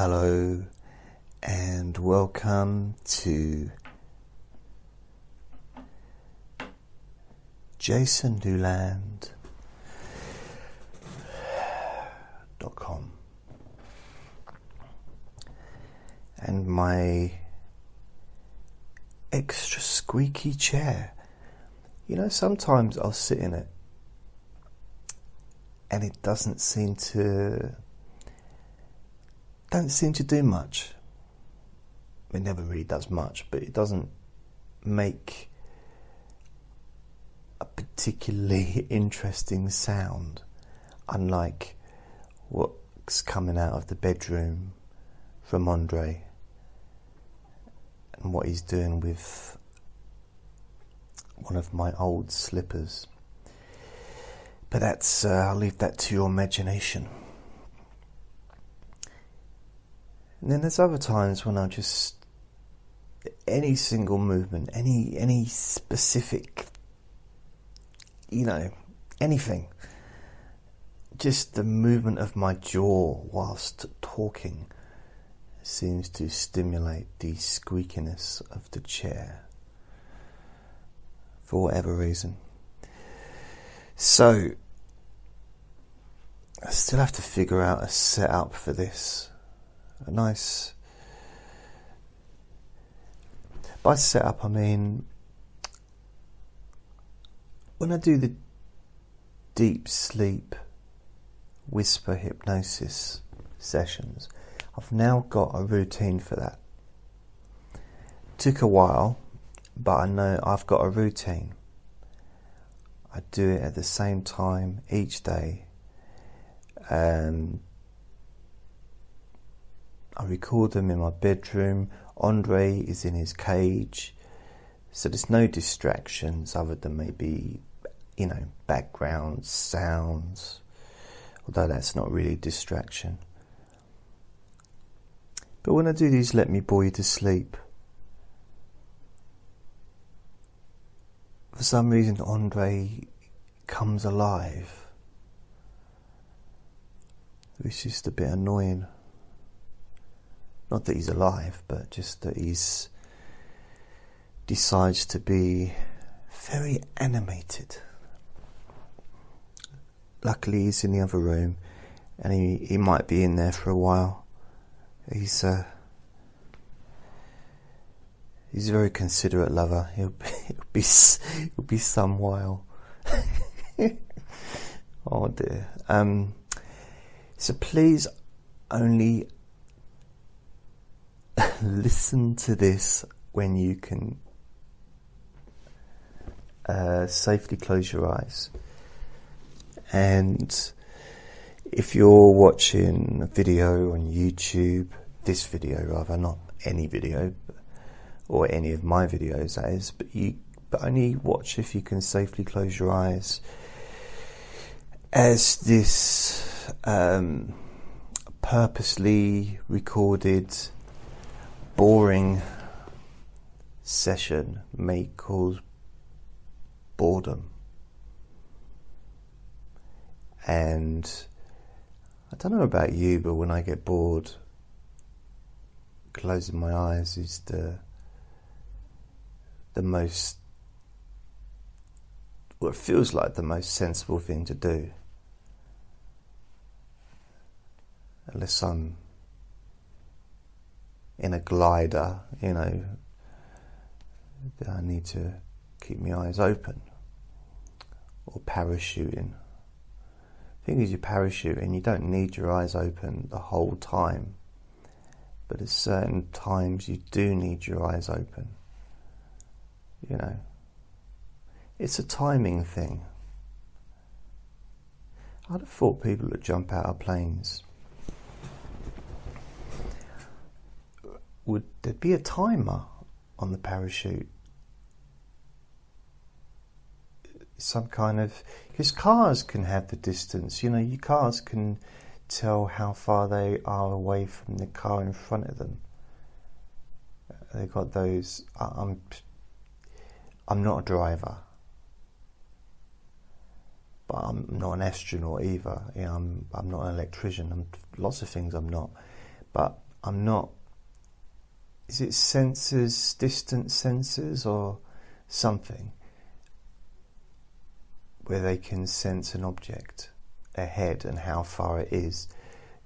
Hello and welcome to jasonnewland.com and my extra squeaky chair. You know, sometimes I'll sit in it and it doesn't seem to don't seem to do much. It never really does much, but it doesn't make a particularly interesting sound, unlike what's coming out of the bedroom from Andre and what he's doing with one of my old slippers. But that's, uh, I'll leave that to your imagination. And then there's other times when I just any single movement, any any specific, you know, anything. Just the movement of my jaw whilst talking seems to stimulate the squeakiness of the chair for whatever reason. So, I still have to figure out a setup for this a nice. By setup, I mean when I do the deep sleep whisper hypnosis sessions, I've now got a routine for that. Took a while, but I know I've got a routine. I do it at the same time each day. and. I record them in my bedroom. Andre is in his cage. So there's no distractions other than maybe, you know, background sounds. Although that's not really distraction. But when I do these let me bore you to sleep, for some reason Andre comes alive. Which is just a bit annoying. Not that he's alive, but just that he's decides to be very animated. Luckily, he's in the other room, and he, he might be in there for a while. He's uh, he's a very considerate lover. He'll be he'll be, he'll be some while. oh dear. Um, so please only listen to this when you can uh, safely close your eyes. And if you're watching a video on YouTube, this video rather, not any video, or any of my videos, that is, but you but only watch if you can safely close your eyes. As this um, purposely recorded boring session may cause boredom. And I don't know about you, but when I get bored, closing my eyes is the the most well, it feels like the most sensible thing to do. Unless I'm in a glider, you know, I need to keep my eyes open. Or parachuting. The thing is, you parachute and you don't need your eyes open the whole time. But at certain times, you do need your eyes open. You know, it's a timing thing. I'd have thought people would jump out of planes would there be a timer on the parachute? Some kind of because cars can have the distance. You know, your cars can tell how far they are away from the car in front of them. They've got those. I'm. I'm not a driver, but I'm not an astronaut either. You know, I'm. I'm not an electrician. I'm lots of things. I'm not, but I'm not. Is it sensors, distant sensors, or something where they can sense an object ahead and how far it is?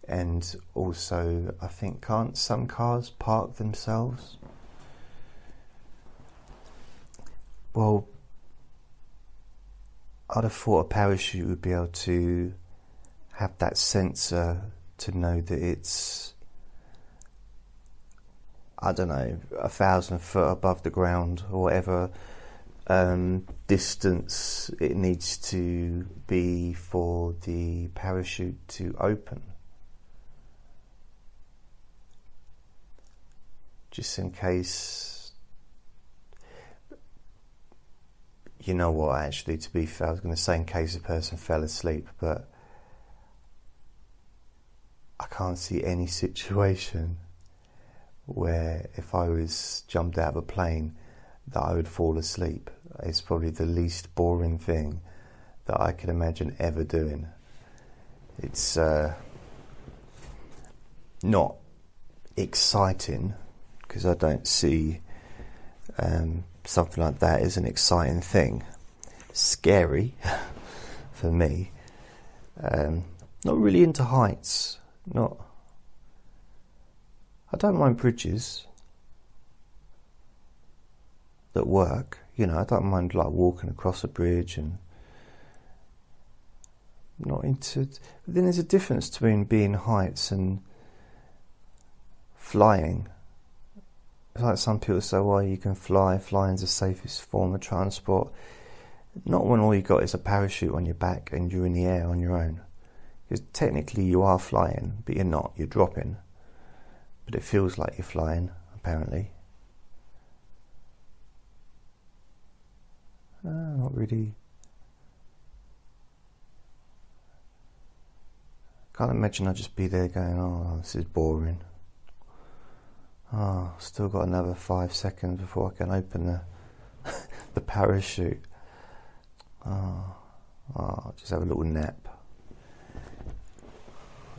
And also, I think, can't some cars park themselves? Well, I'd have thought a parachute would be able to have that sensor to know that it's, I don't know, a thousand foot above the ground or whatever um, distance it needs to be for the parachute to open. Just in case. You know what, actually, to be fair, I was going to say in case a person fell asleep, but I can't see any situation where if I was jumped out of a plane that I would fall asleep. It's probably the least boring thing that I could imagine ever doing. It's uh, not exciting because I don't see um, something like that as an exciting thing. Scary for me. Um, not really into heights not. I don't mind bridges that work. You know, I don't mind like walking across a bridge and not into. But then there's a difference between being heights and flying. It's like some people say, well, you can fly. Flying's the safest form of transport. Not when all you got is a parachute on your back and you're in the air on your own. Because technically you are flying, but you're not, you're dropping. But it feels like you're flying, apparently. Uh, not really. Can't imagine I'd just be there going, oh, this is boring. Oh, still got another five seconds before I can open the the parachute. Oh, oh, just have a little nap.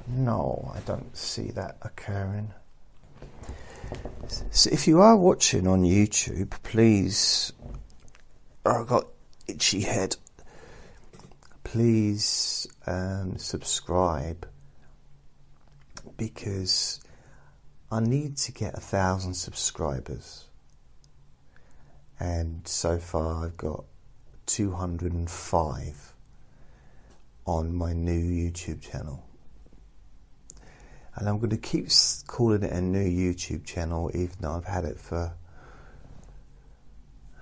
No, I don't see that occurring. So if you are watching on YouTube, please. Oh, I've got itchy head. Please um, subscribe because I need to get a thousand subscribers, and so far I've got 205 on my new YouTube channel and I'm going to keep calling it a new YouTube channel, even though I've had it for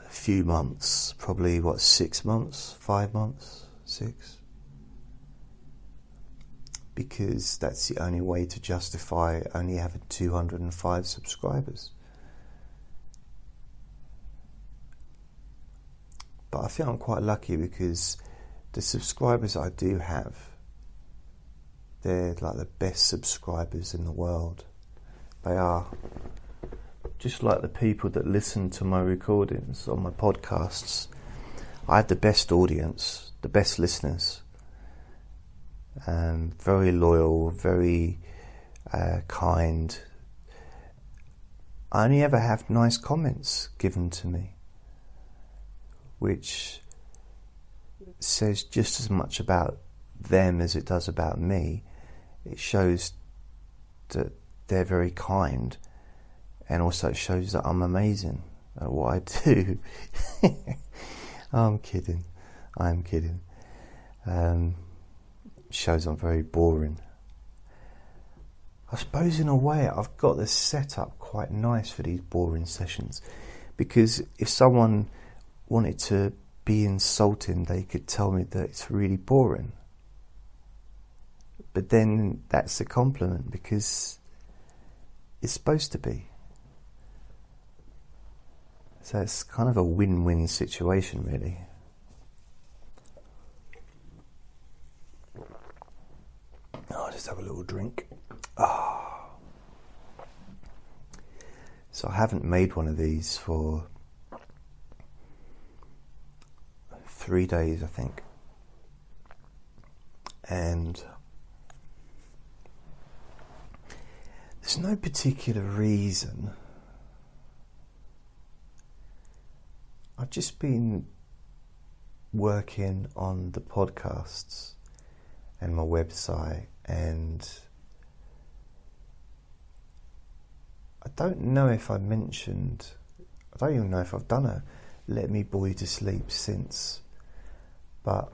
a few months, probably what six months, five months, six, because that's the only way to justify only having 205 subscribers. But I feel I'm quite lucky because the subscribers I do have they're like the best subscribers in the world. They are. Just like the people that listen to my recordings on my podcasts, I have the best audience, the best listeners. Um, very loyal, very uh, kind. I only ever have nice comments given to me, which says just as much about them as it does about me it shows that they're very kind and also it shows that I'm amazing at what I do. I'm kidding. I'm kidding. Um, shows I'm very boring. I suppose in a way I've got this set up quite nice for these boring sessions because if someone wanted to be insulting, they could tell me that it's really boring. But then that's a compliment because it's supposed to be. So it's kind of a win win situation, really. Oh, I'll just have a little drink. Oh. So I haven't made one of these for three days, I think. And there's no particular reason. I've just been working on the podcasts and my website, and I don't know if I mentioned, I don't even know if I've done a Let Me You to Sleep since, but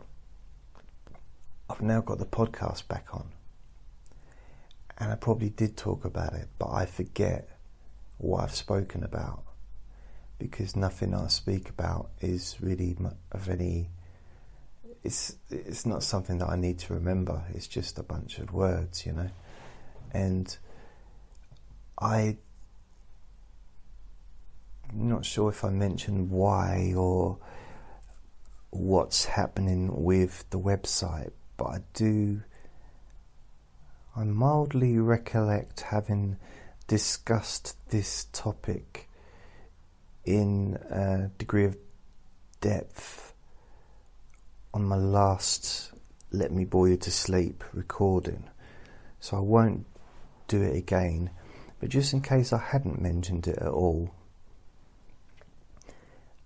I've now got the podcast back on. And I probably did talk about it, but I forget what I've spoken about because nothing I speak about is really of any. It's it's not something that I need to remember. It's just a bunch of words, you know, and I. am not sure if I mentioned why or what's happening with the website, but I do. I mildly recollect having discussed this topic in a degree of depth on my last Let Me Bore You to Sleep recording. So I won't do it again. But just in case I hadn't mentioned it at all,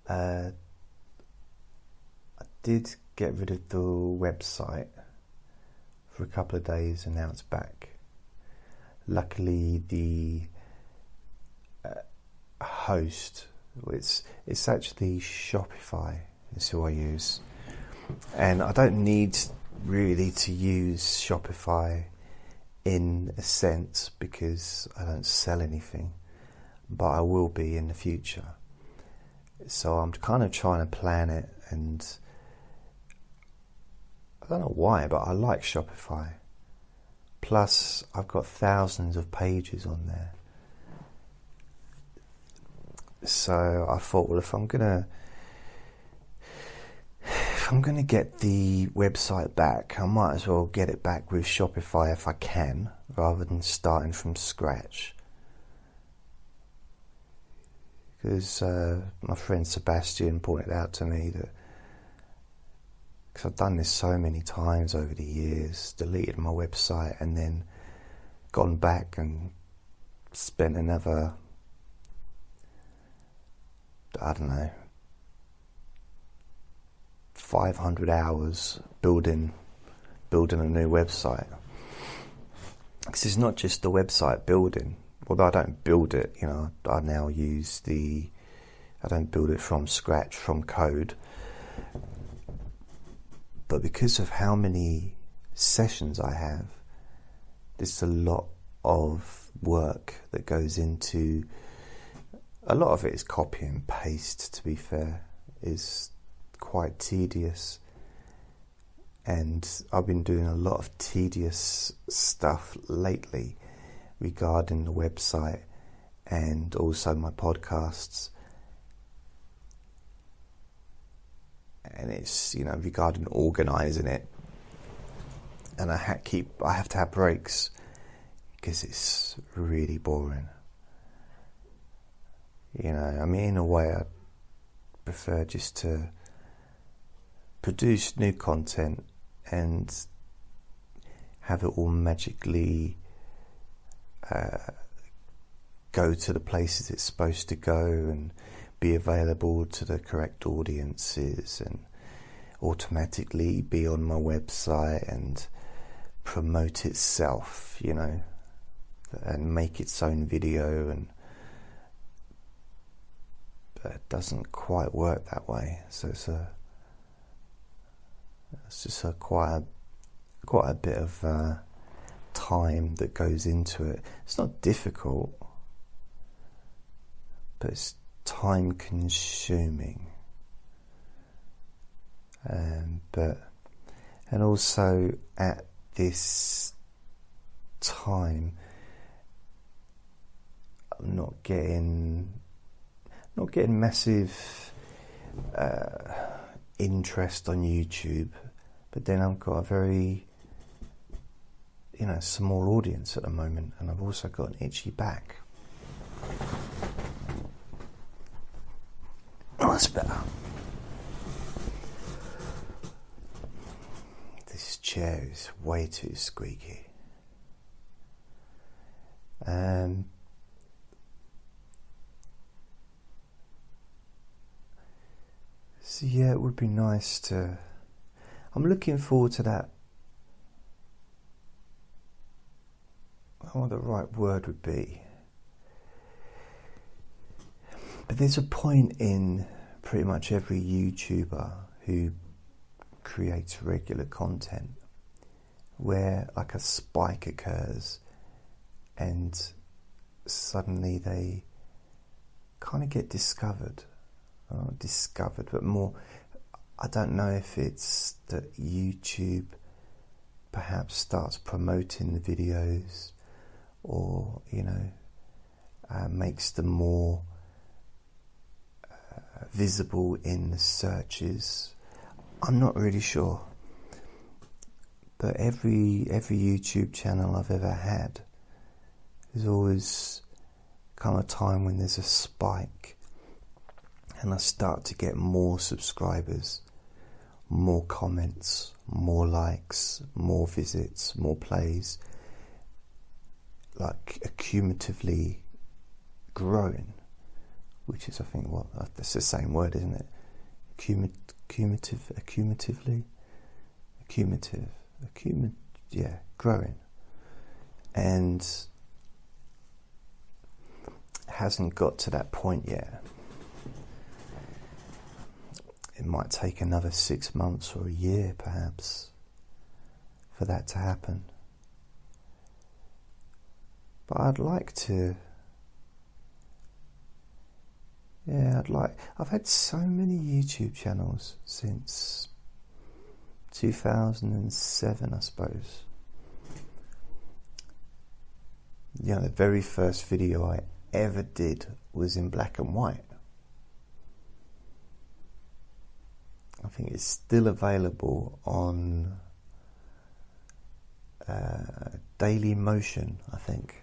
uh, I did get rid of the website for a couple of days and now it's back. Luckily, the uh, host it's it's actually Shopify is who I use, and I don't need really to use Shopify in a sense because I don't sell anything, but I will be in the future. So I'm kind of trying to plan it, and I don't know why, but I like Shopify. Plus, I've got thousands of pages on there so I thought, well, if I'm gonna if I'm gonna get the website back, I might as well get it back with Shopify if I can, rather than starting from scratch. Because uh, my friend Sebastian pointed out to me that because I've done this so many times over the years, deleted my website and then gone back and spent another I don't know, 500 hours building building a new website. Because it's not just the website building. Although I don't build it, you know, I now use the, I don't build it from scratch, from code. But because of how many sessions I have, there's a lot of work that goes into a lot of it is copy and paste, to be fair, is quite tedious. And I've been doing a lot of tedious stuff lately regarding the website and also my podcasts. And it's, you know, regarding organizing it. And I ha- keep I have to have breaks because it's really boring. You know, I mean, in a way, I prefer just to produce new content and have it all magically uh, go to the places it's supposed to go and be available to the correct audiences and automatically be on my website and promote itself, you know, and make its own video and but it doesn't quite work that way. So it's a it's just a quite a, quite a bit of uh, time that goes into it. It's not difficult, but it's time consuming. Um, but and also at this time, I'm not getting not getting massive uh, interest on YouTube, but then I've got a very you know small audience at the moment, and I've also got an itchy back. Oh, that's better. This chair is way too squeaky. Um, so yeah, it would be nice to. I'm looking forward to that. What the right word would be. But there's a point in pretty much every YouTuber who creates regular content where like a spike occurs and suddenly they kind of get discovered. Uh, discovered but more I don't know if it's that YouTube perhaps starts promoting the videos or you know uh, makes them more visible in the searches. I'm not really sure. But every every YouTube channel I've ever had, there's always come a time when there's a spike, and I start to get more subscribers, more comments, more likes, more visits, more plays, like accumulatively growing, which is I think what uh, that's the same word, isn't it? Cumulative, accumulatively, accumulative accumulative, yeah, growing, and hasn't got to that point yet. It might take another six months or a year, perhaps, for that to happen. But I'd like to. Yeah, I'd like. I've had so many YouTube channels since 2007, I suppose. You know, the very first video I ever did was in black and white. I think it's still available on uh, Daily Motion, I think.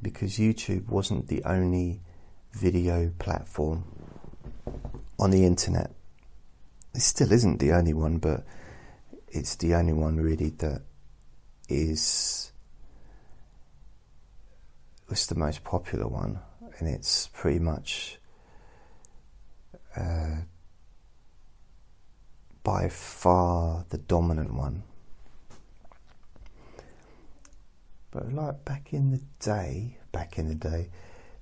Because YouTube wasn't the only video platform on the internet it still isn't the only one, but it's the only one really that is was the most popular one, and it's pretty much uh, by far the dominant one. But like back in the day, back in the day,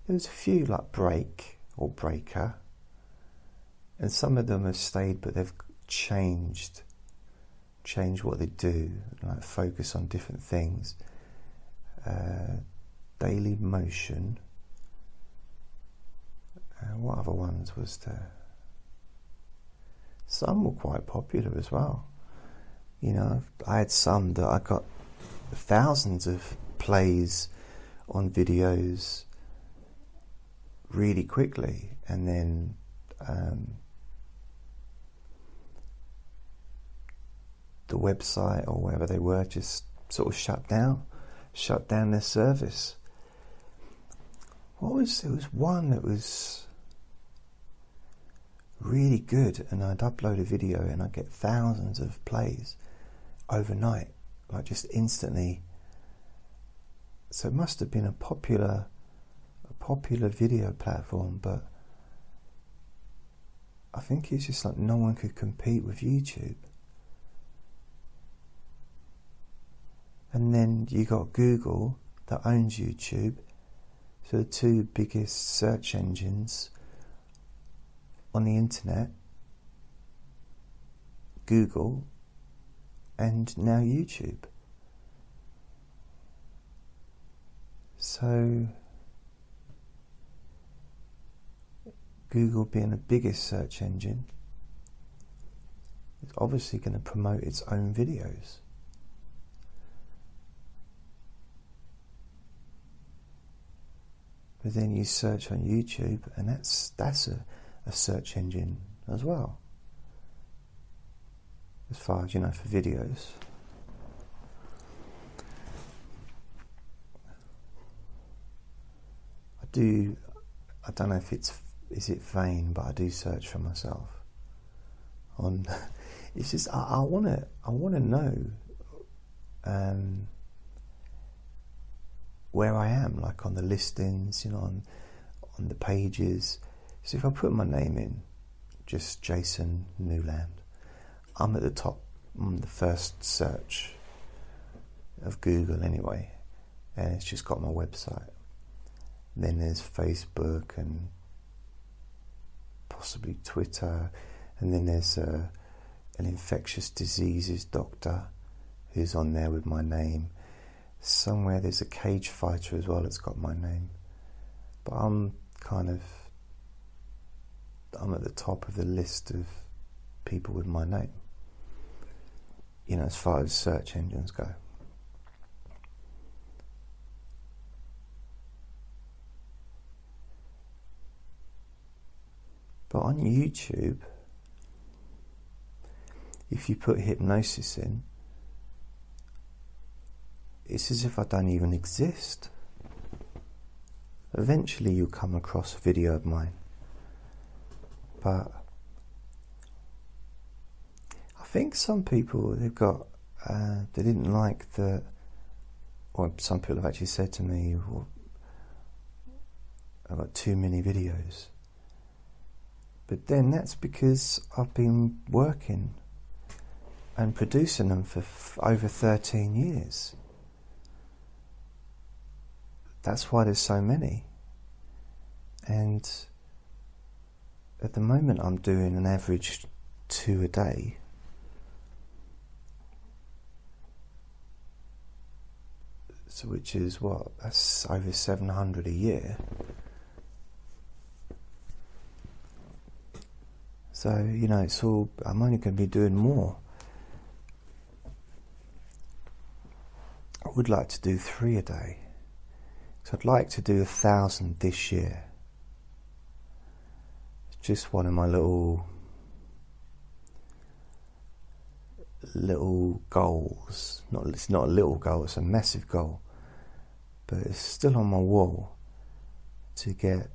there was a few like Break or Breaker and some of them have stayed, but they've changed, changed what they do, like focus on different things. Uh, daily motion. Uh, what other ones was there? Some were quite popular as well. You know, I had some that I got thousands of plays on videos really quickly, and then um, the website or wherever they were just sort of shut down, shut down their service. What was there was one that was really good, and I'd upload a video and I'd get thousands of plays overnight, like just instantly. So it must have been a popular, a popular video platform, but I think it's just like no one could compete with YouTube. and then you got Google that owns YouTube. So the two biggest search engines on the internet, Google and now YouTube. So Google being the biggest search engine is obviously going to promote its own videos. But then you search on YouTube, and that's that's a, a search engine as well, as far as you know for videos. Do. I don't know if it's is it vain, but I do search for myself. On, it's just I want to I want to know. Um, where I am, like on the listings, you know, on on the pages. So if I put my name in, just Jason Newland, I'm at the top on the first search of Google anyway, and it's just got my website. Then there's Facebook and possibly Twitter, and then there's a, uh, an infectious diseases doctor who's on there with my name. Somewhere there's a cage fighter as well that's got my name. But I'm kind of I'm at the top of the list of people with my name. You know, as far as search engines go. But on YouTube, if you put hypnosis in, it's as if I don't even exist. Eventually, you'll come across a video of mine. But I think some people, they've got, uh, they didn't like the, or some people have actually said to me, well, I've got too many videos. But then that's because I've been working and producing them for over 13 years. That's why there's so many. And at the moment, I'm doing an average two a day. So, which is what? That's over 700 a year. So, you know, it's all, I'm only going to be doing more. I would like to do three a day. So I'd like to do a thousand this year. It's just one of my little little goals. Not it's not a little goal, it's a massive goal. But it's still on my wall to get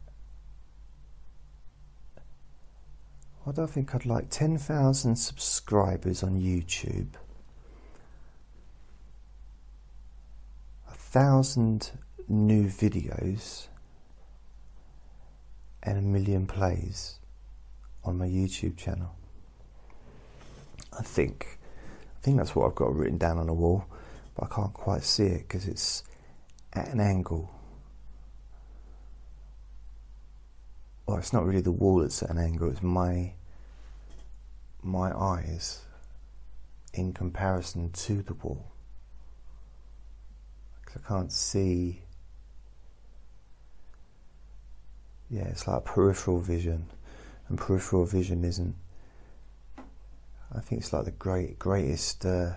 I don't think I'd like 10,000 subscribers on YouTube, a thousand new videos, and a million plays on my YouTube channel. I think, I think that's what I've got written down on the wall, but I can't quite see it because it's at an angle. Well, it's not really the wall that's at an angle, it's my my eyes in comparison to the wall. Because I can't see. Yeah, it's like peripheral vision, and peripheral vision isn't. I think it's like the great greatest uh,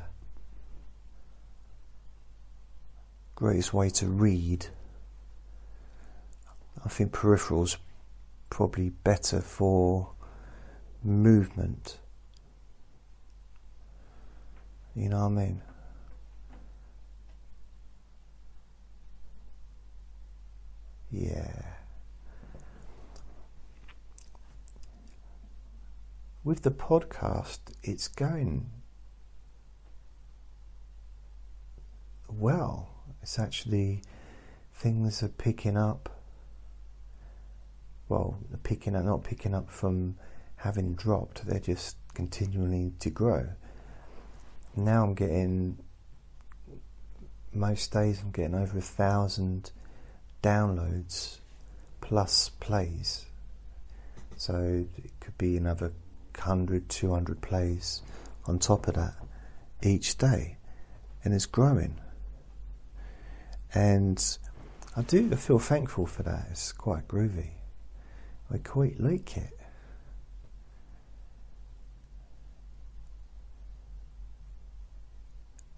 greatest way to read. I think peripherals probably better for movement. You know what I mean? Yeah. With the podcast, it's going well. It's actually, things are picking up well, picking up, not picking up from having dropped, they're just continuing to grow. Now I'm getting, most days I'm getting over a thousand downloads plus plays. So it could be another 100, 200 plays on top of that each day. And it's growing. And I do feel thankful for that. It's quite groovy. I quite like it.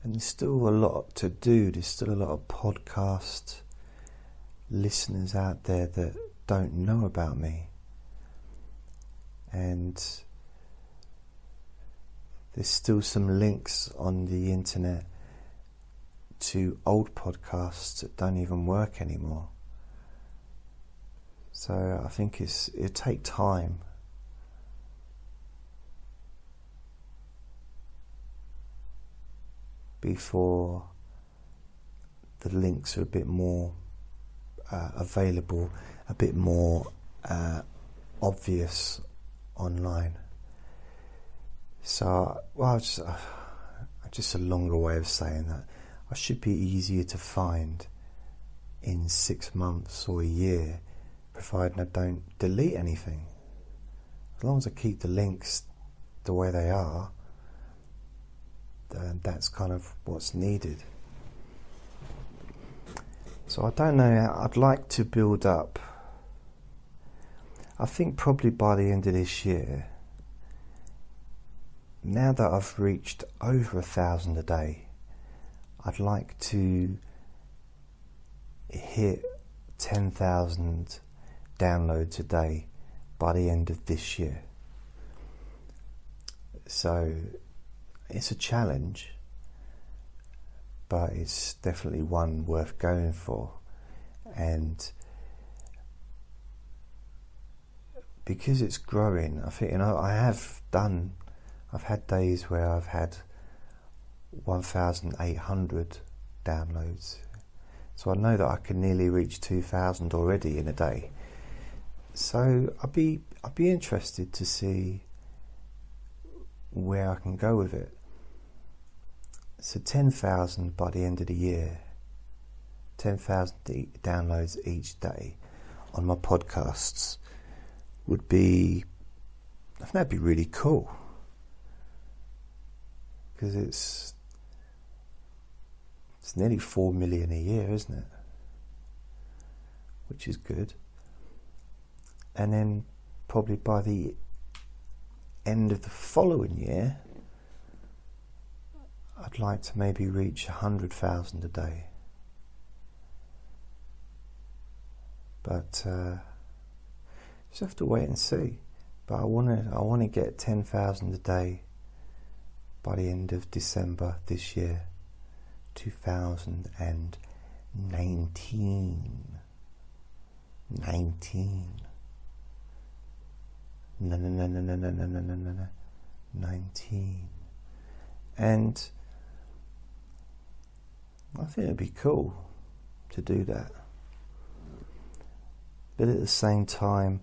And there's still a lot to do. There's still a lot of podcast listeners out there that don't know about me. And there's still some links on the internet to old podcasts that don't even work anymore. So I think it's it take time. Before the links are a bit more uh, available, a bit more uh, obvious online. So, well, just, uh, just a longer way of saying that. I should be easier to find in six months or a year, providing I don't delete anything. As long as I keep the links the way they are, then that's kind of what's needed. So I don't know, I'd like to build up. I think probably by the end of this year, now that I've reached over a thousand a day, I'd like to hit 10,000 downloads a day by the end of this year. So it's a challenge, but it's definitely one worth going for. And because it's growing, I think, you know, I have done, I've had days where I've had 1,800 downloads. So I know that I can nearly reach 2,000 already in a day. So I'd be, I'd be interested to see where I can go with it. So 10,000 by the end of the year, 10,000 downloads each day on my podcasts would be, I think that'd be really cool. Because it's, it's nearly 4 million a year, isn't it? Which is good. And then probably by the end of the following year, I'd like to maybe reach 100,000 a day. But uh, just have to wait and see. But I want to I want to get 10,000 a day by the end of December this year, 2019. 19. No, no, no, no, no, no, no, no, no, no. 19. And I think it'd be cool to do that. But at the same time,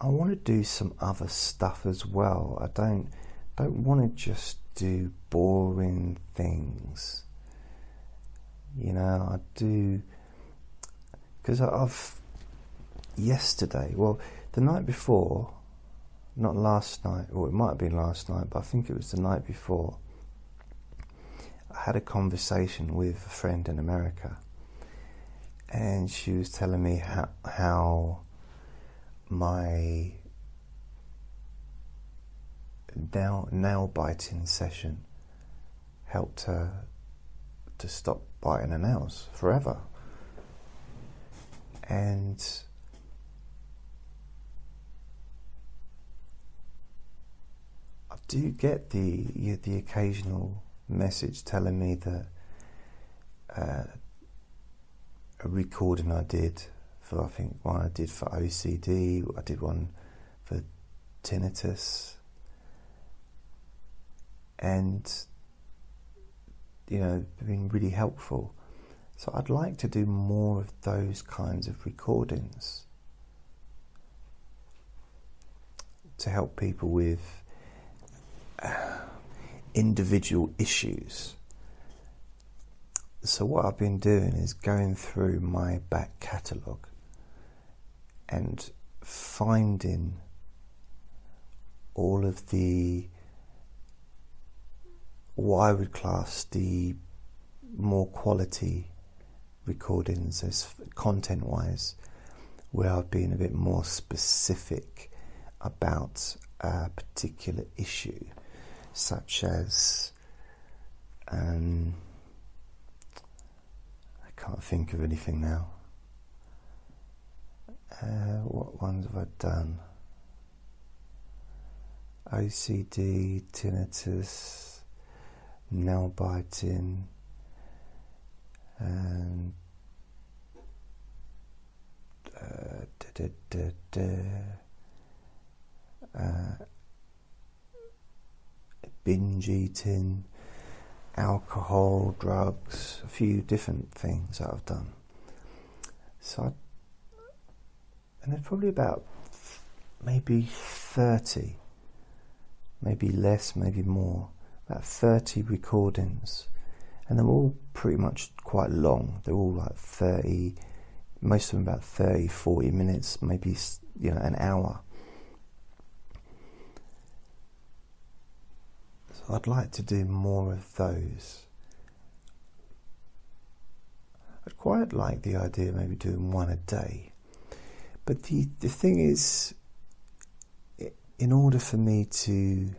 I want to do some other stuff as well. I don't don't want to just do boring things. You know, I do because I've yesterday, well, the night before, not last night, or it might have been last night, but I think it was the night before. I had a conversation with a friend in America, and she was telling me how, how my nail, nail biting session helped her to stop biting her nails forever. And I do get the the occasional message telling me that uh, a recording I did for I think one I did for OCD, I did one for tinnitus, and you know, been really helpful. So I'd like to do more of those kinds of recordings to help people with. Individual issues. So, what I've been doing is going through my back catalogue and finding all of the what I would class the more quality recordings as content wise, where I've been a bit more specific about a particular issue such as um, I can't think of anything now. Uh, what ones have I done? OCD, tinnitus, nail biting, and uh, da, da, da, uh, binge eating, alcohol, drugs, a few different things that I've done. So, I, and there's probably about maybe 30, maybe less, maybe more, about 30 recordings. And they're all pretty much quite long. They're all like 30, most of them about 30, 40 minutes, maybe, you know, an hour. I'd like to do more of those. I'd quite like the idea of maybe doing one a day. But the, the thing is, in order for me to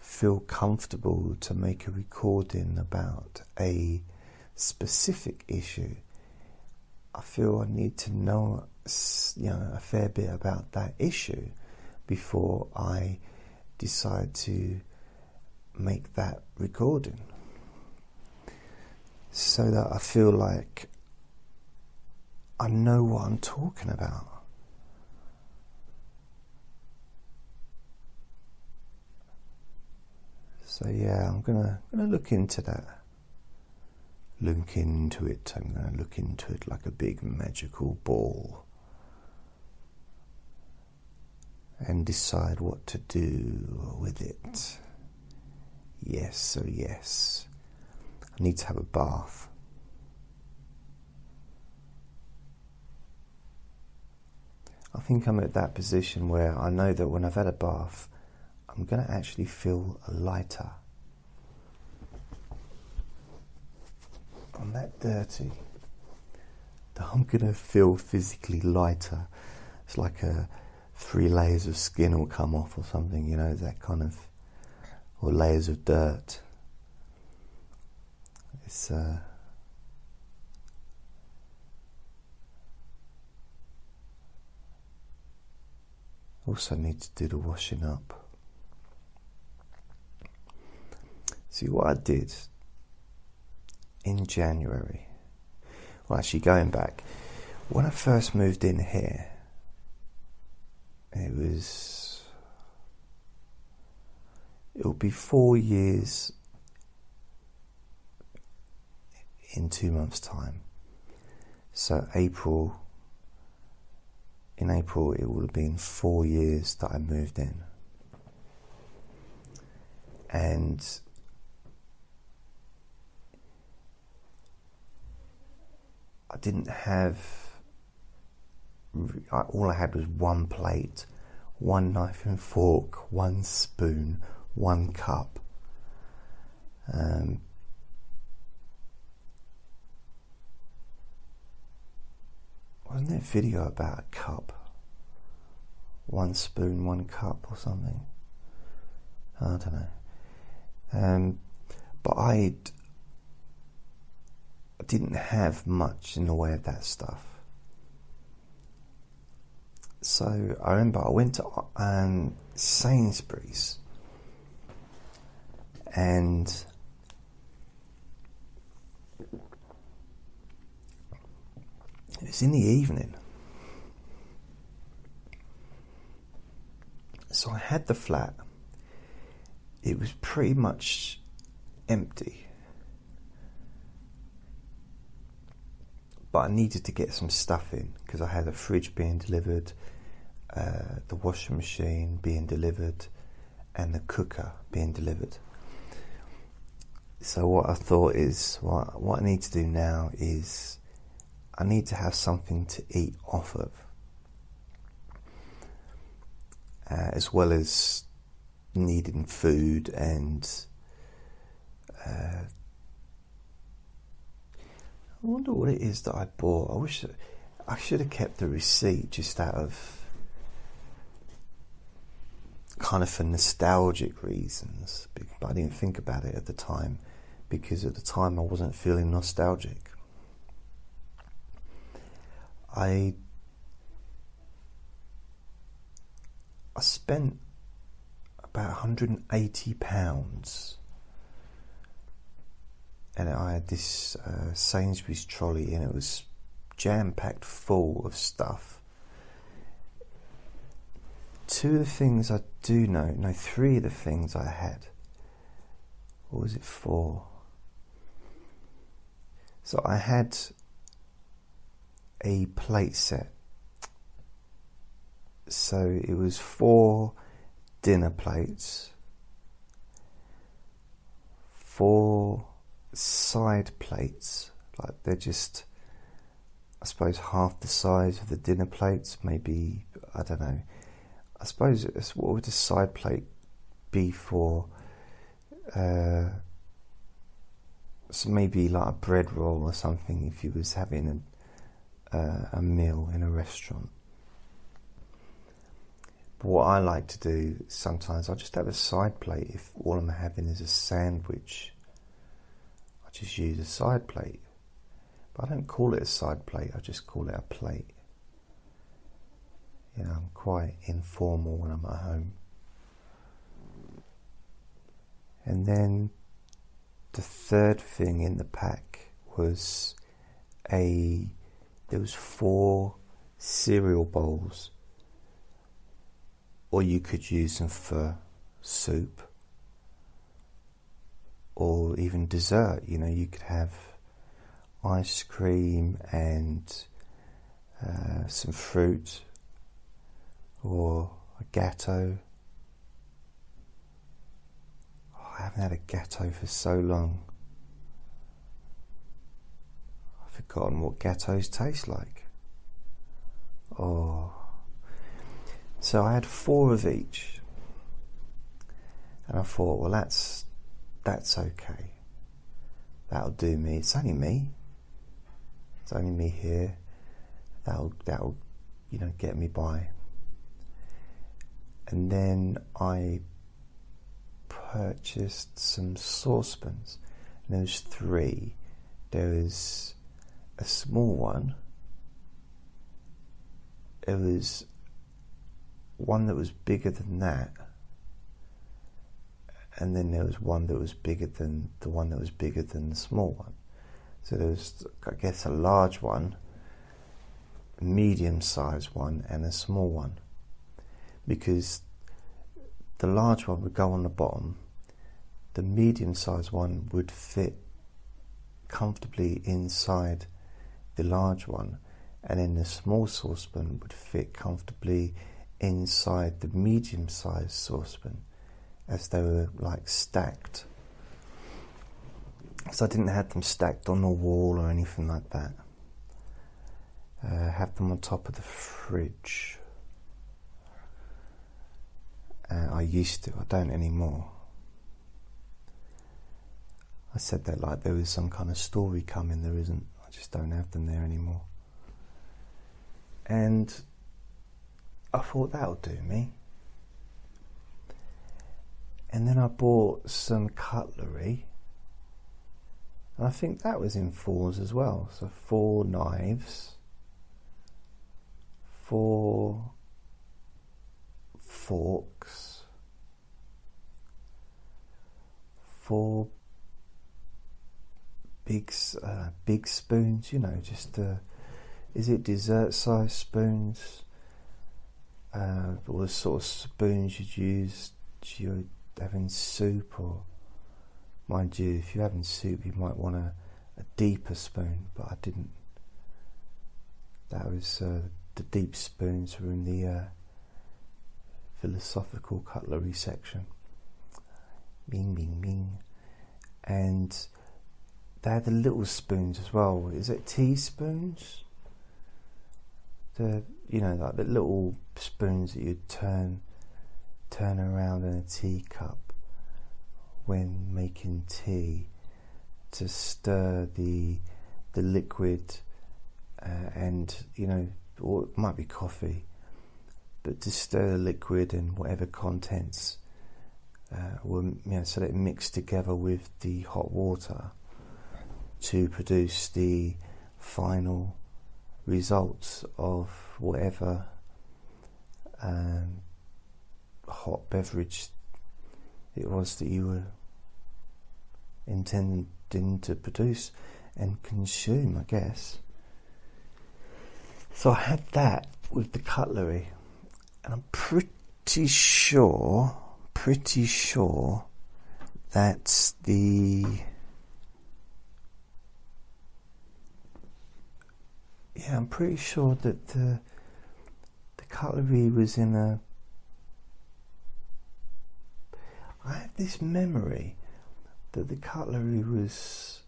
feel comfortable to make a recording about a specific issue, I feel I need to know, you know a fair bit about that issue before I decide to make that recording so that I feel like I know what I'm talking about. So yeah, I'm gonna gonna look into that. Look into it. I'm gonna look into it like a big magical ball. And decide what to do with it. Yes, oh yes. I need to have a bath. I think I'm at that position where I know that when I've had a bath, I'm going to actually feel lighter. I'm that dirty that I'm going to feel physically lighter. It's like a three layers of skin will come off or something, you know, that kind of, or layers of dirt. It's uh, also need to do the washing up. See what I did in January. Well, actually, going back, when I first moved in here, it was. It will be four years in two months' time. So, April, in April, it will have been four years that I moved in. And I didn't have, all I had was one plate, one knife and fork, one spoon, one cup. Um, wasn't there a video about a cup? One spoon, one cup, or something? I don't know. Um, but I didn't have much in the way of that stuff. So I remember I went to um, Sainsbury's and It was in the evening. So I had the flat. It was pretty much empty. But I needed to get some stuff in because I had a fridge being delivered, uh, the washing machine being delivered, and the cooker being delivered. So what I thought is what what I need to do now is I need to have something to eat off of, uh, as well as needing food and. Uh, I wonder what it is that I bought. I wish I should have kept the receipt just out of kind of for nostalgic reasons, but I didn't think about it at the time because at the time I wasn't feeling nostalgic. I I spent about 180 pounds and I had this uh, Sainsbury's trolley and it was jam packed full of stuff. Two of the things I do know, no, three of the things I had Or was it four? So I had a plate set. So it was four dinner plates, four side plates, like they're just, I suppose, half the size of the dinner plates, maybe, I don't know. I suppose, it's, what would a side plate be for? Uh, so maybe like a bread roll or something if you was having a, uh, a meal in a restaurant. But what I like to do sometimes, I just have a side plate if all I'm having is a sandwich. I just use a side plate. But I don't call it a side plate, I just call it a plate. You know, I'm quite informal when I'm at home. And then the third thing in the pack was a there was four cereal bowls. Or you could use them for soup. Or even dessert. You know you could have ice cream and uh, some fruit or a gateau oh, I haven't had a gateau for so long. I've forgotten what gateaus taste like. Oh. So I had four of each. And I thought, well, that's that's okay. That'll do me. It's only me. It's only me here. That'll that'll you know get me by. And then I purchased some saucepans. And there was three. There was a small one. There was one that was bigger than that. And then there was one that was bigger than the one that was bigger than the small one. So there was, I guess, a large one, a medium sized one, and a small one. Because the large one would go on the bottom the medium sized one would fit comfortably inside the large one, and then the small saucepan would fit comfortably inside the medium sized saucepan as they were like stacked. So I didn't have them stacked on the wall or anything like that. Uh, have them on top of the fridge. Uh, I used to, I don't anymore. I said that like there was some kind of story coming, there isn't. I just don't have them there anymore. And I thought that'll do me. And then I bought some cutlery. And I think that was in fours as well. So four knives, four forks, four big uh, big spoons, you know, just uh, is it dessert sized spoons? Uh, or the sort of spoons you'd use you're having soup or mind you if you're having soup you might want a, a deeper spoon but I didn't that was uh, the deep spoons were in the uh, philosophical cutlery section bing bing bing and they had the little spoons as well. Is it teaspoons? The you know like the little spoons that you turn turn around in a teacup when making tea to stir the the liquid uh, and you know or it might be coffee but to stir the liquid and whatever contents uh, will, you know, so that it mixed together with the hot water to produce the final results of whatever um, hot beverage it was that you were intending to produce and consume, I guess. So I had that with the cutlery, and I'm pretty sure, pretty sure that the yeah, I'm pretty sure that the the cutlery was in a. I have this memory that the cutlery was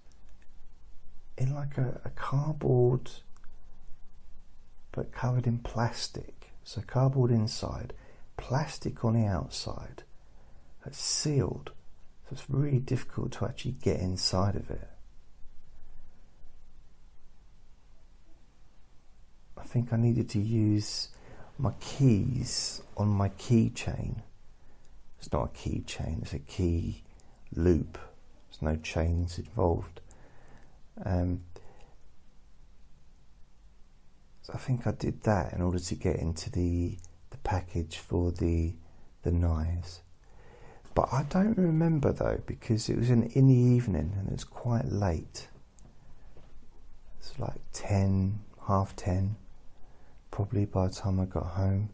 in like a, a cardboard but covered in plastic. So cardboard inside, plastic on the outside. It's sealed. So it's really difficult to actually get inside of it. I think I needed to use my keys on my keychain. It's not a keychain, it's a key loop. There's no chains involved. Um, so I think I did that in order to get into the the package for the the knives. But I don't remember though because it was in, in the evening and it was quite late. It's like ten, half ten, probably by the time I got home.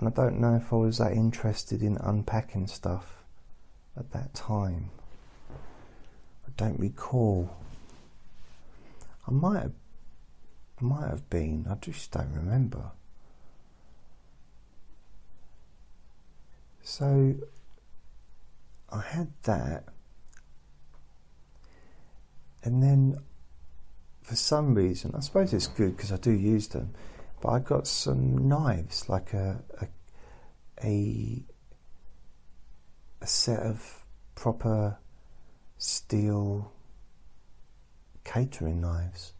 And I don't know if I was that interested in unpacking stuff at that time. I don't recall. I might have, might have been. I just don't remember. So I had that, and then for some reason, I suppose it's good because I do use them, but I got some knives, like a a a, a set of proper steel catering knives.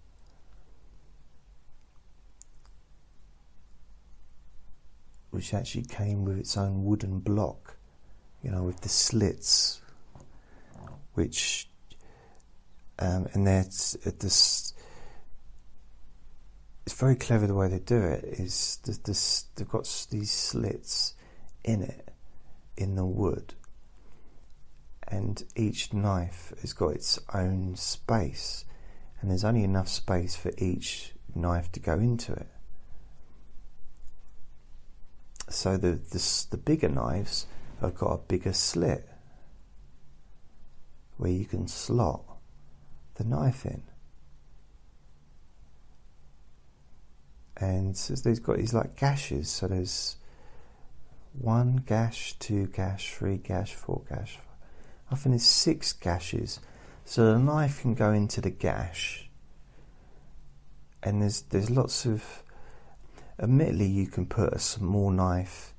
Which actually came with its own wooden block, you know, with the slits, which, um, and that's this. It's very clever the way they do it. Is this, this, they've got these slits in it, in the wood, and each knife has got its own space and there's only enough space for each knife to go into it. So the, the, the bigger knives have got a bigger slit where you can slot the knife in. And so they've got these like gashes, so there's one gash, two gash, three gash, four gash. I think there's six gashes so the knife can go into the gash, and there's there's lots of. Admittedly, you can put a small knife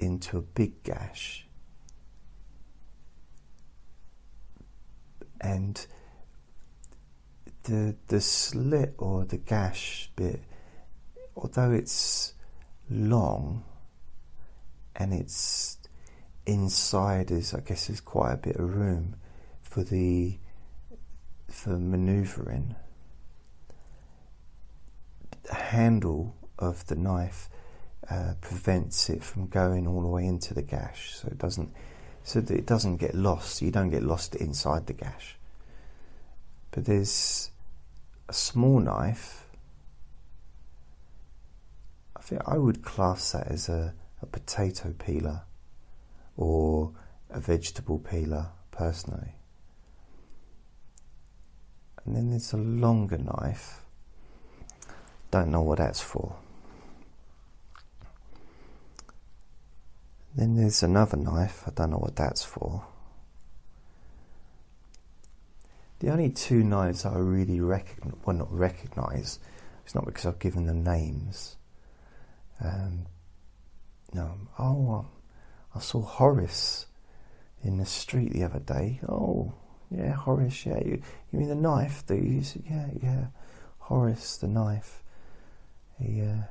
into a big gash, and the the slit or the gash bit, although it's long and it's inside is I guess there's quite a bit of room for the for maneuvering. The handle of the knife uh, prevents it from going all the way into the gash, so it doesn't so that it doesn't get lost. You don't get lost inside the gash. But there's a small knife. I think I would class that as a, a potato peeler or a vegetable peeler personally. And then there's a longer knife. Don't know what that's for. Then there's another knife. I don't know what that's for. The only two knives I really recognize, well, not recognize, it's not because I've given them names. Um, no, oh, um, I saw Horace in the street the other day. Oh, yeah, Horace, yeah. You, you mean the knife that you use? Yeah, yeah. Horace, the knife. He, uh,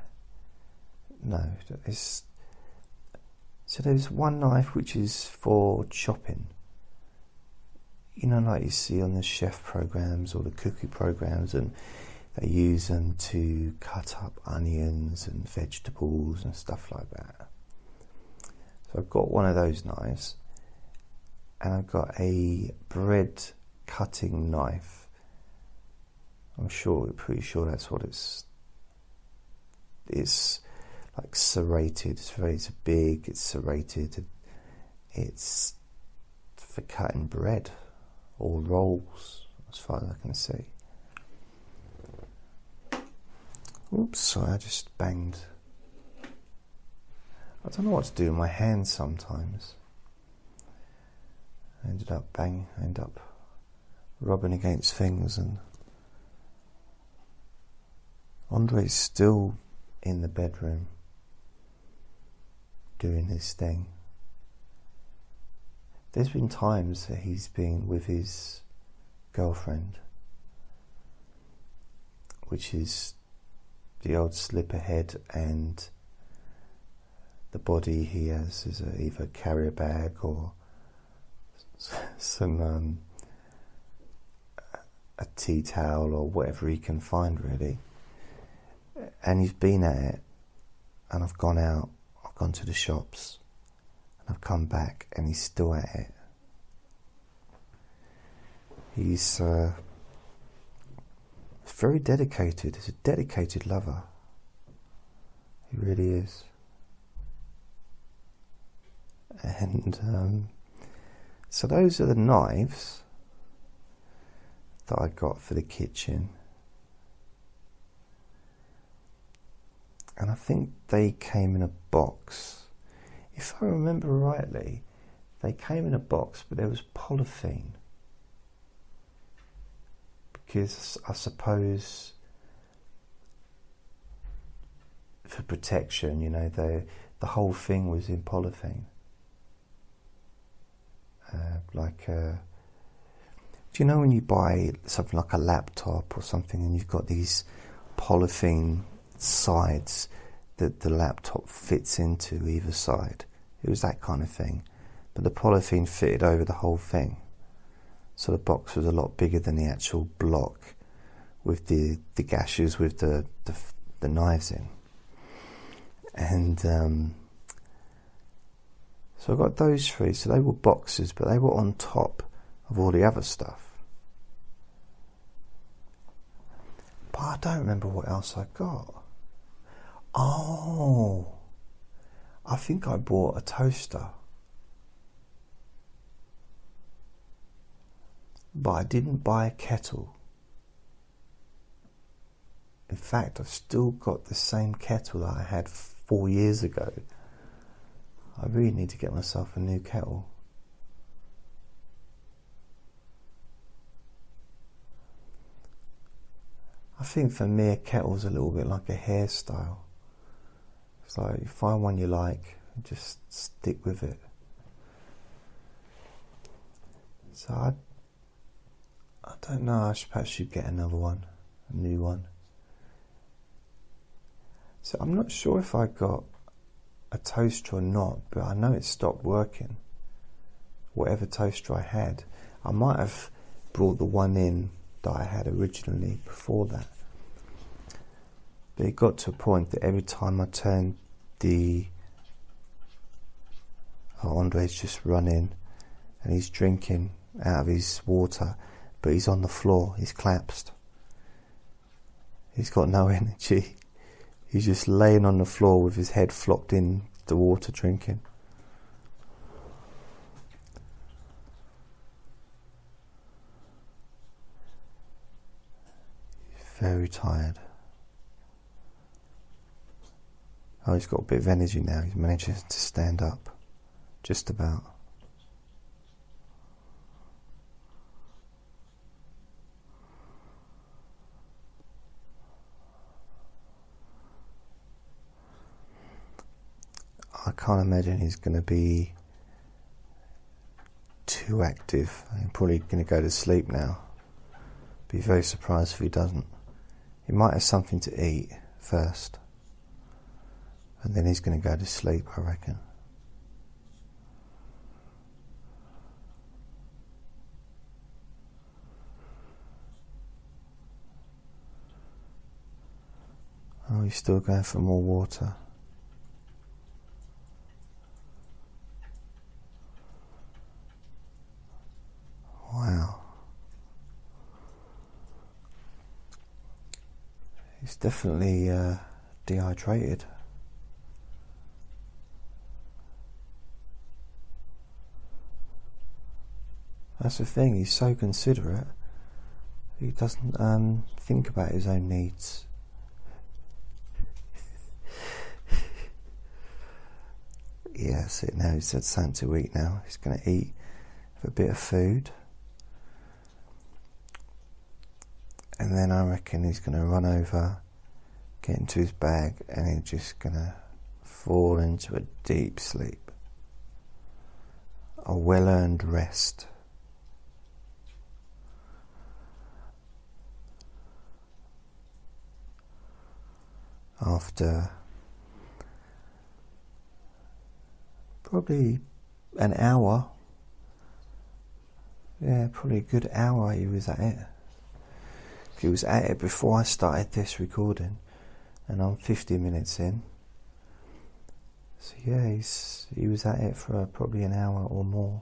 no, it's. So there's one knife which is for chopping. You know, like you see on the chef programs or the cookie programs, and they use them to cut up onions and vegetables and stuff like that. So I've got one of those knives and I've got a bread cutting knife. I'm sure, pretty sure that's what it's. It's like serrated. It's very it's big. It's serrated. It's for cutting bread or rolls, as far as I can see. Oops, sorry, I just banged. I don't know what to do with my hands sometimes. I ended up banging, I ended up rubbing against things, and Andre's still in the bedroom doing his thing. There's been times that he's been with his girlfriend, which is the old slip ahead and the body he has is a, either carrier bag or some um, a tea towel or whatever he can find really and he's been at it and I've gone out gone to the shops. And I've come back and he's still at it. He's uh, very dedicated. He's a dedicated lover. He really is. And um, so those are the knives that I got for the kitchen. And I think they came in a box. If I remember rightly, they came in a box, but there was polythene. Because I suppose for protection, you know, the the whole thing was in polythene. Uh, like, uh, do you know when you buy something like a laptop or something and you've got these polythene sides that the laptop fits into either side? It was that kind of thing. But the polythene fitted over the whole thing. So the box was a lot bigger than the actual block with the, the gashes with the, the, the knives in. And um, so I got those three. So they were boxes, but they were on top of all the other stuff. But I don't remember what else I got. Oh, I think I bought a toaster. But I didn't buy a kettle. In fact, I've still got the same kettle that I had four years ago. I really need to get myself a new kettle. I think for me, a kettle's a little bit like a hairstyle. You find one you like, just stick with it. So I, I don't know. I should perhaps should get another one, a new one. So I'm not sure if I got a toaster or not, but I know it stopped working. Whatever toaster I had, I might have brought the one in that I had originally before that. But it got to a point that every time I turned the oh, Andre's just running and he's drinking out of his water, but he's on the floor, he's collapsed. He's got no energy. He's just laying on the floor with his head flopped in the water drinking. very tired. Oh, he's got a bit of energy now. He's managing to stand up, just about. I can't imagine he's going to be too active. I'm probably going to go to sleep now. Be very surprised if he doesn't. He might have something to eat first, and then he's going to go to sleep, I reckon. Oh, he's still going for more water. Wow. He's definitely uh, dehydrated. That's the thing, he's so considerate. He doesn't um, think about his own needs. yeah, now. He's had something to eat now. He's going to eat a bit of food. And then I reckon he's going to run over, get into his bag, and he's just going to fall into a deep sleep. A well earned rest. After probably an hour. Yeah, probably a good hour he was at it. He was at it before I started this recording, and I'm 50 minutes in. So yeah, he's, he was at it for probably an hour or more.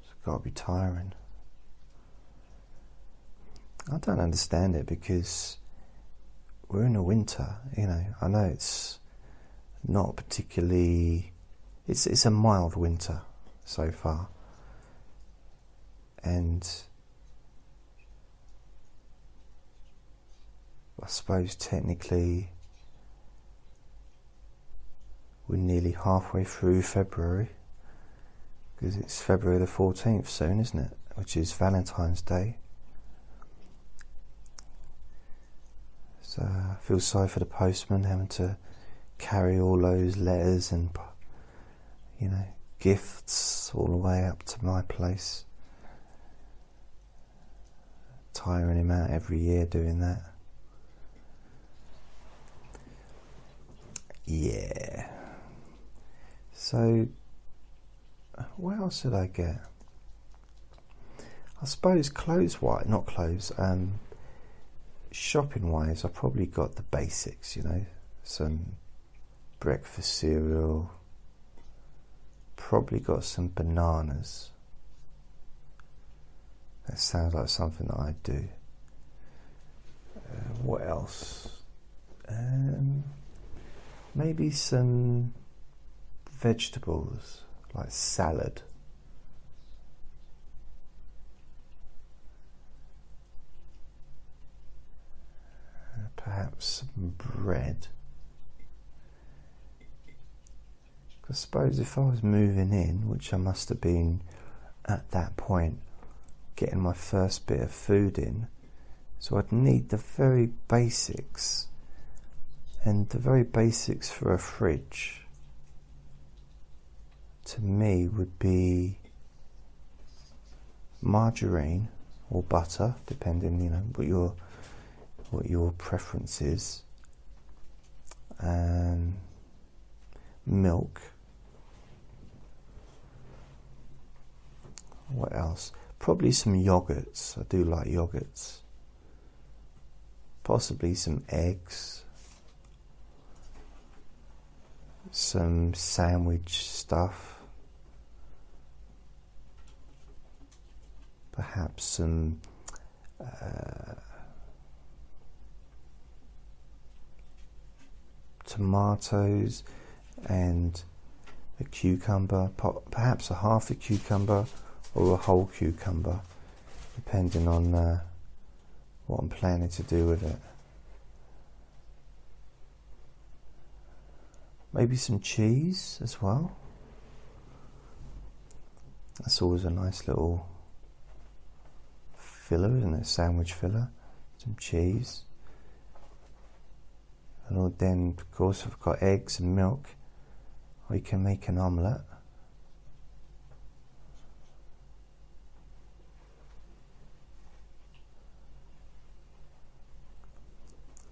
It's got to be tiring. I don't understand it because we're in the winter, you know. I know it's not particularly. It's it's a mild winter so far, and I suppose technically we're nearly halfway through February because it's February the 14th soon, isn't it? Which is Valentine's Day. I feel sorry for the postman having to carry all those letters and, you know, gifts all the way up to my place. Tiring him out every year doing that. Yeah. So, what else did I get? I suppose clothes wise, not clothes, um, shopping wise, I probably got the basics, you know, some breakfast cereal, probably got some bananas. That sounds like something that I'd do. Uh, what else? Um, maybe some vegetables like salad. Perhaps some bread. I suppose if I was moving in, which I must have been at that point, getting my first bit of food in, so I'd need the very basics. And the very basics for a fridge to me would be margarine or butter, depending, you know, what your what your preference is, and milk. What else? Probably some yogurts. I do like yogurts. Possibly some eggs. Some sandwich stuff. Perhaps some uh, tomatoes and a cucumber, perhaps a half a cucumber or a whole cucumber, depending on uh, what I'm planning to do with it. Maybe some cheese as well. That's always a nice little filler, isn't it? Sandwich filler. Some cheese. And then, of course, I've got eggs and milk. We can make an omelette.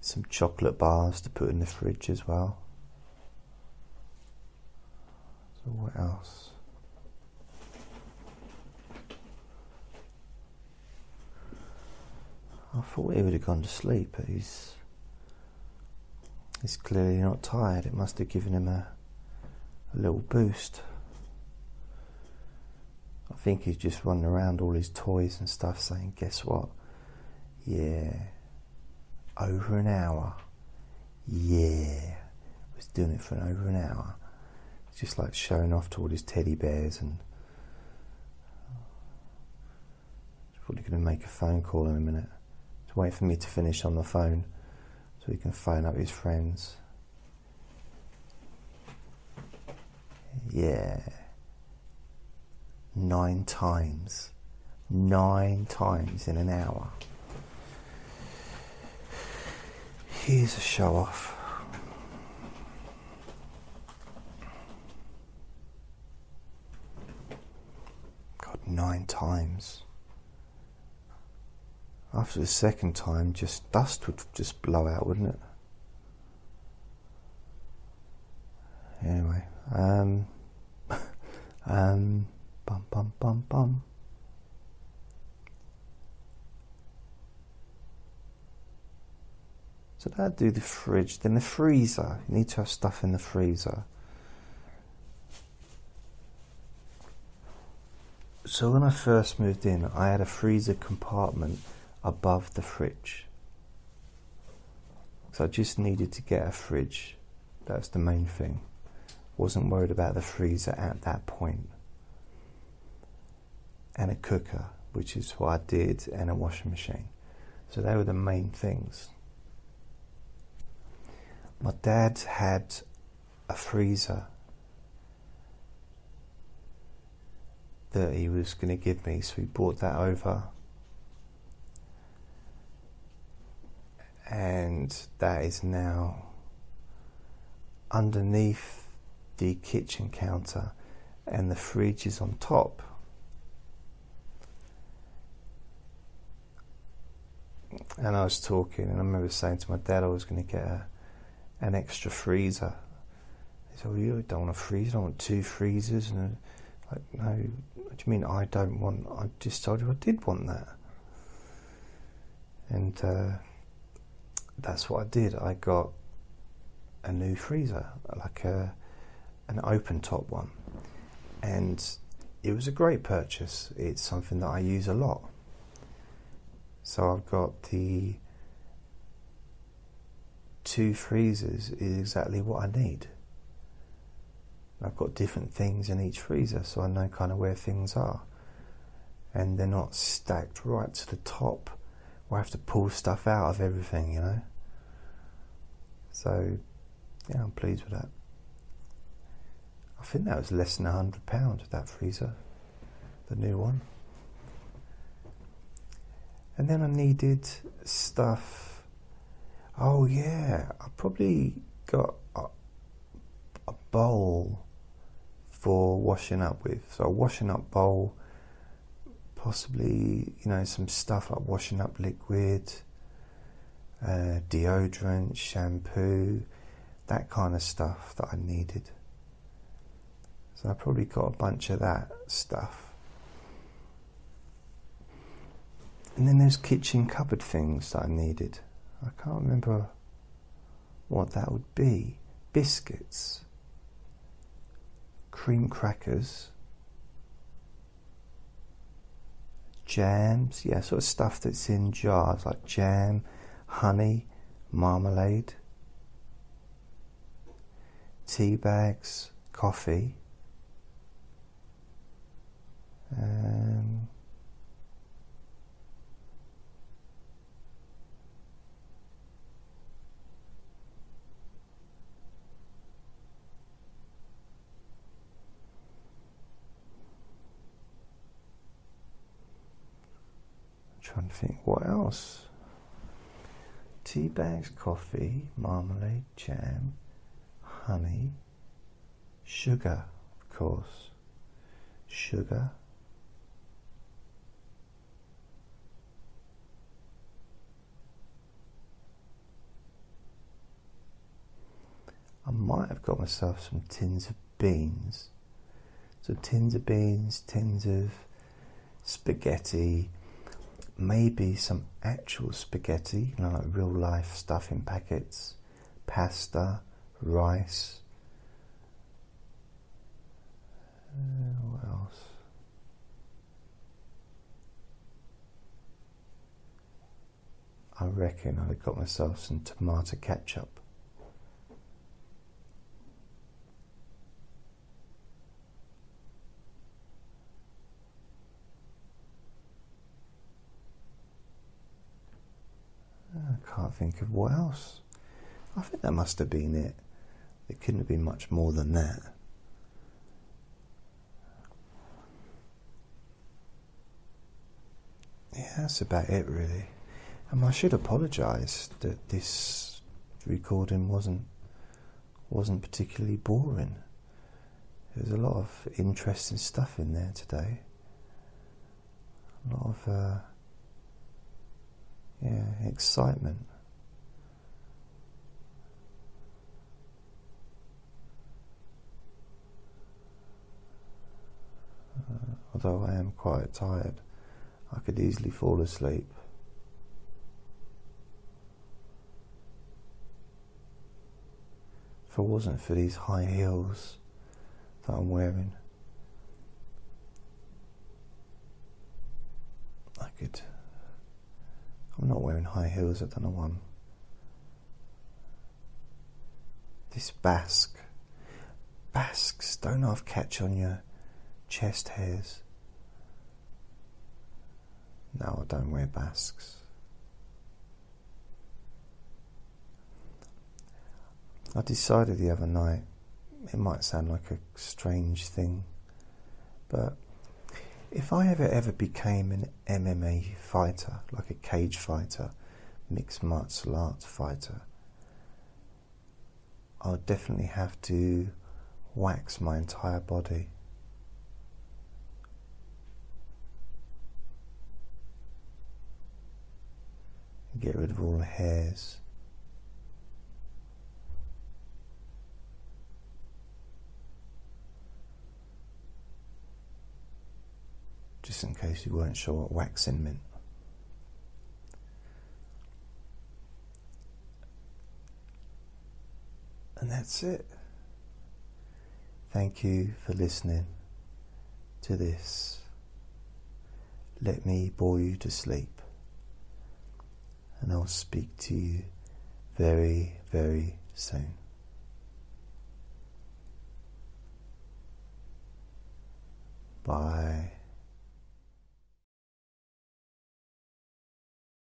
Some chocolate bars to put in the fridge as well. So, what else? I thought he would have gone to sleep, but he's He's clearly not tired. It must have given him a, a little boost. I think he's just running around all his toys and stuff saying, Guess what? Yeah. Over an hour. Yeah. Was doing it for an over an hour. It's just like showing off to all his teddy bears and probably going to make a phone call in a minute. Just wait for me to finish on the phone so he can phone up his friends. Yeah. Nine times. Nine times in an hour. Here's a show off. God, nine times. After the second time, just dust would just blow out, wouldn't it? Anyway, um, um, bum bum bum bum. So that do the fridge. Then the freezer. You need to have stuff in the freezer. So when I first moved in, I had a freezer compartment above the fridge. So I just needed to get a fridge. That's the main thing. Wasn't worried about the freezer at that point. And a cooker, which is what I did, and a washing machine. So they were the main things. My dad had a freezer that he was going to give me, so he brought that over. And that is now underneath the kitchen counter, and the fridge is on top. And I was talking, and I remember saying to my dad I was going to get a an extra freezer. He said, well, you don't want a freezer, I don't want two freezers. And I'm like, no, what do you mean I don't want, I just told you I did want that. And uh, that's what I did. I got a new freezer, like a, an open top one. And it was a great purchase. It's something that I use a lot. So I've got the two freezers is exactly what I need. I've got different things in each freezer, so I know kind of where things are. And they're not stacked right to the top I have to pull stuff out of everything, you know. So, yeah, I'm pleased with that. I think that was less than a hundred pounds, that freezer, the new one. And then I needed stuff Oh yeah, I probably got a, a bowl for washing up with. So a washing up bowl, possibly you know some stuff like washing up liquid, uh, deodorant, shampoo, that kind of stuff that I needed. So I probably got a bunch of that stuff. And then there's kitchen cupboard things that I needed. I can't remember what that would be. Biscuits, cream crackers, jams, yeah, sort of stuff that's in jars like jam, honey, marmalade, tea bags, coffee. Um, think what else. Tea bags, coffee, marmalade, jam, honey, sugar, of course. Sugar. I might have got myself some tins of beans. So, tins of beans, tins of spaghetti, maybe some actual spaghetti, you know, like real life stuff in packets, pasta, rice. Uh, what else? I reckon I've got myself some tomato ketchup. Can't think of what else. I think that must have been it. It couldn't have been much more than that. Yeah, that's about it, really. And I should apologise that this recording wasn't wasn't particularly boring. There's a lot of interesting stuff in there today. A lot of uh, yeah excitement. Uh, although I am quite tired, I could easily fall asleep. If it wasn't for these high heels that I'm wearing, I could. I'm not wearing high heels, I don't know why. This Basque. Basques don't have catch on your chest hairs. No, I don't wear Basques. I decided the other night, it might sound like a strange thing, but if I ever ever became an MMA fighter, like a cage fighter, mixed martial arts fighter, I'll definitely have to wax my entire body. Get rid of all the hairs. Just in case you weren't sure what waxing meant. And that's it. Thank you for listening to this. Let me bore you to sleep. And I'll speak to you very, very soon. Bye.